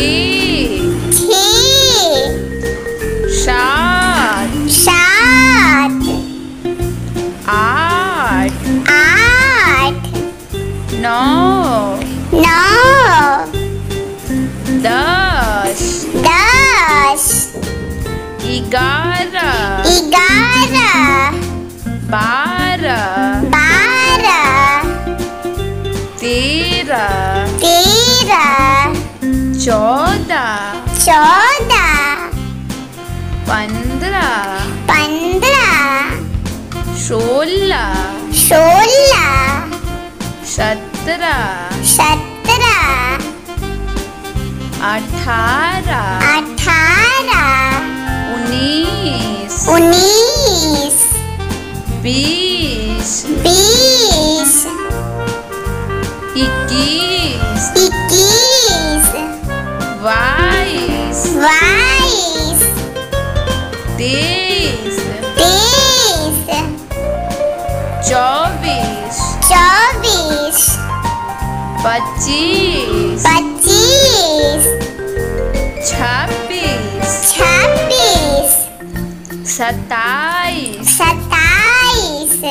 Hey. सोलह सोलह सत्रह सत्रह अठारह अठारह पच्चीस। पच्चीस। छब्बीस। छब्बीस। सत्ताईस। सत्ताईस।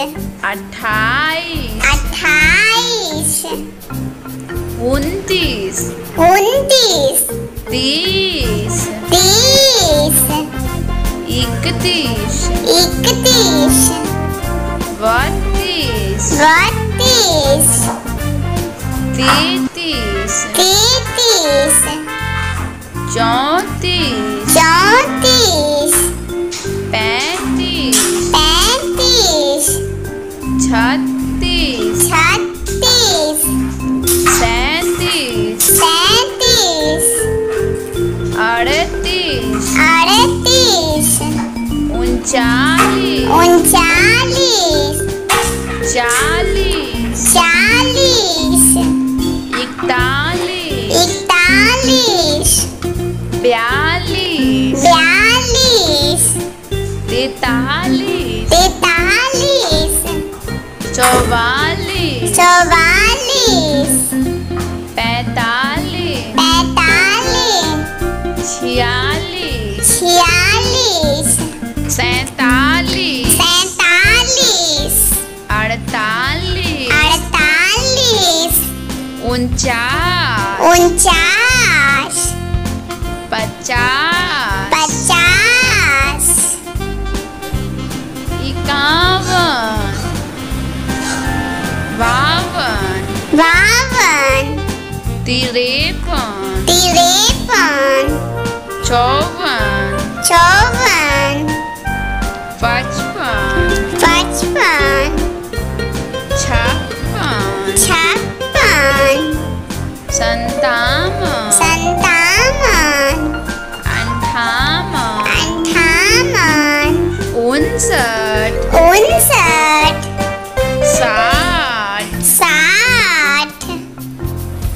अट्ठाईस। अट्ठाईस। उनतीस। उनतीस। तीस। तीस। इकतीस। इकतीस। तैतीस तैतीस चौंतीस चौंतीस पैंतीस पैंतीस छत्तीस छत्तीस सैंतीस सैंतीस अड़तीस अड़तीस उनचालीस उनचालीस चालीस इकतालीस बयालीस बयालीस तैतालीस तैतालीस चौवालीस चौवालीस पैतालीस पैतालीस छियालीस छियालीस सैतालीस सैतालीस अड़तालीस अड़तालीस उनचास उनचास પચાસ પચાસ એકાવન બાવન બાવન ત્રેપન ત્રેપન ચોવન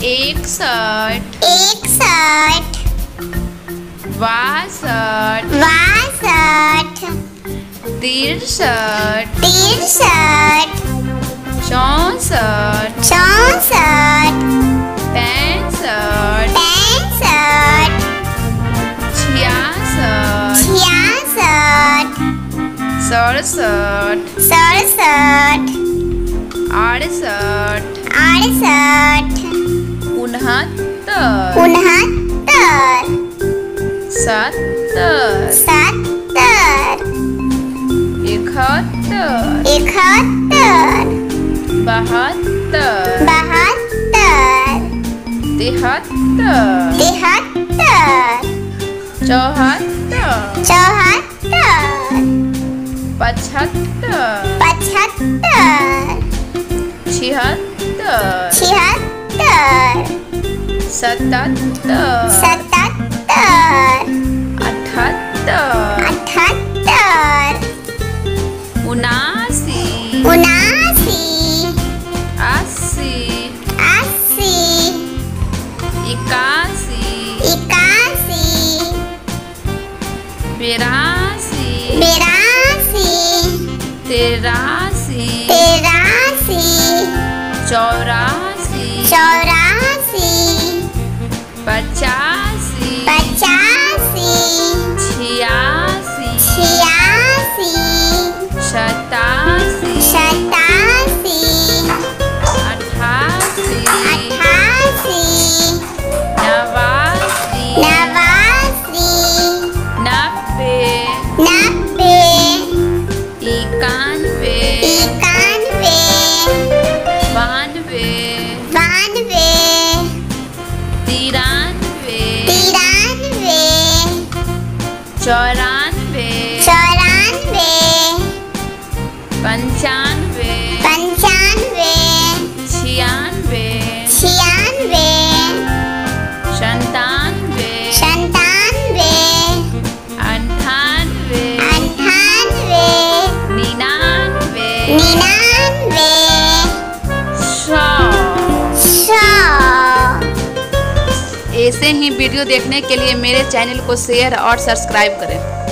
इकसठ इकसठ बासठ बासठ तिरसठ तिरसठ चौंसठ चौसठ पैंसठ पैंसठ छियासठ छियासठ सड़सठ। सड़सठ। अड़सठ अड़सठ उनहत्तर। उनहत्तर। सत्तर। सत्तर। इकहत्तर। इकहत्तर। बहत्तर। बहत्तर। तिहत्तर। तिहत्तर। चौहत्तर। चौहत्तर। पचहत्तर। पचहत्तर। छिहत्तर। छिहत्तर। सतहत्तर सतहत्तर अठहत्तर। अठहत्तर। उनासी। उनासी। अस्सी। अस्सी। इक्यासी। इक्यासी। बिरासी। बिरासी। तिरासी। तिरासी। चौरासी। चौरासी। पचासी। तिरानवे। तिरानवे। चौरानवे। चौरानवे। पंचानवे ऐसे ही वीडियो देखने के लिए मेरे चैनल को शेयर और सब्सक्राइब करें।